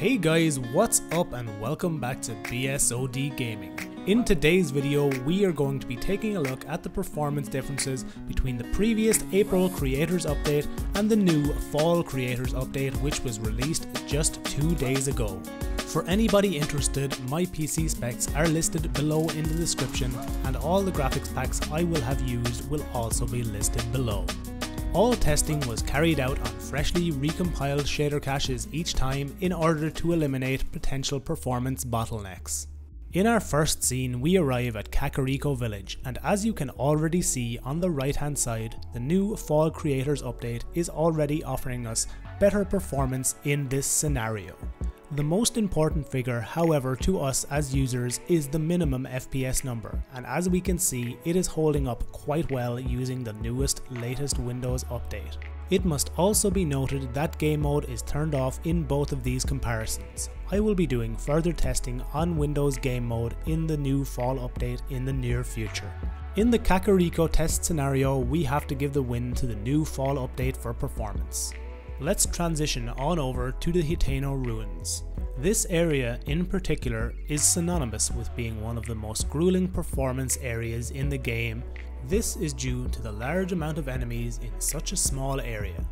Hey guys, what's up and welcome back to BSOD Gaming. In today's video, we are going to be taking a look at the performance differences between the previous April Creators Update and the new Fall Creators Update which was released just two days ago. For anybody interested, my PC specs are listed below in the description and all the graphics packs I will have used will also be listed below. All testing was carried out on freshly recompiled shader caches each time in order to eliminate potential performance bottlenecks. In our first scene we arrive at Kakariko Village and as you can already see on the right hand side, the new Fall Creators update is already offering us better performance in this scenario. The most important figure, however, to us as users is the minimum FPS number, and as we can see, it is holding up quite well using the newest, latest Windows update. It must also be noted that game mode is turned off in both of these comparisons. I will be doing further testing on Windows game mode in the new fall update in the near future. In the Kakariko test scenario, we have to give the win to the new fall update for performance let's transition on over to the Hateno ruins. This area in particular is synonymous with being one of the most grueling performance areas in the game. This is due to the large amount of enemies in such a small area.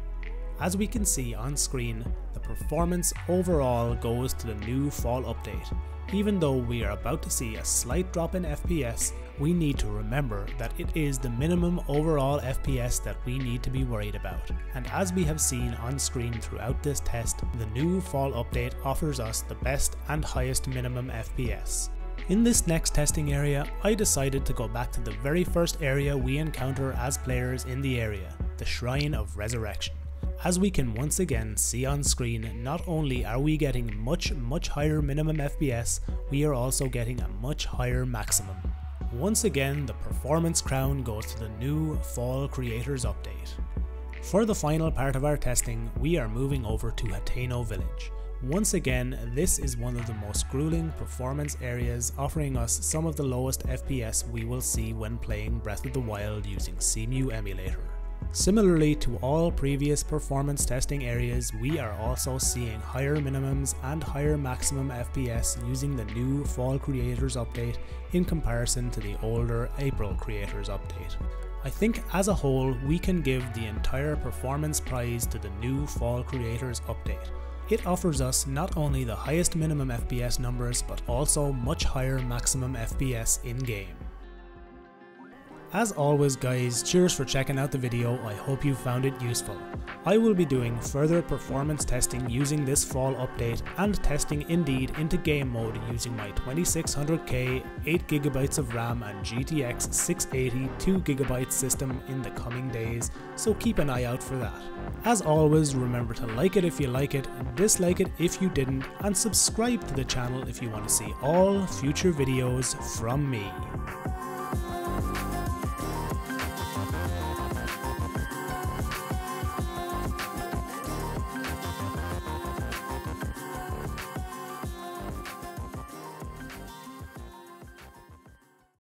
As we can see on screen, the performance overall goes to the new fall update. Even though we are about to see a slight drop in FPS, we need to remember that it is the minimum overall FPS that we need to be worried about. And as we have seen on screen throughout this test, the new fall update offers us the best and highest minimum FPS. In this next testing area, I decided to go back to the very first area we encounter as players in the area, the Shrine of Resurrection. As we can once again see on screen, not only are we getting much much higher minimum FPS, we are also getting a much higher maximum. Once again, the performance crown goes to the new Fall Creators Update. For the final part of our testing, we are moving over to Hateno Village. Once again, this is one of the most grueling performance areas offering us some of the lowest FPS we will see when playing Breath of the Wild using Cemu Emulator. Similarly to all previous performance testing areas, we are also seeing higher minimums and higher maximum FPS using the new Fall Creators update in comparison to the older April Creators update. I think as a whole, we can give the entire performance prize to the new Fall Creators update. It offers us not only the highest minimum FPS numbers, but also much higher maximum FPS in game. As always guys, cheers for checking out the video, I hope you found it useful. I will be doing further performance testing using this fall update and testing indeed into game mode using my 2600K 8GB of RAM and GTX 680 2GB system in the coming days, so keep an eye out for that. As always, remember to like it if you like it, dislike it if you didn't, and subscribe to the channel if you want to see all future videos from me.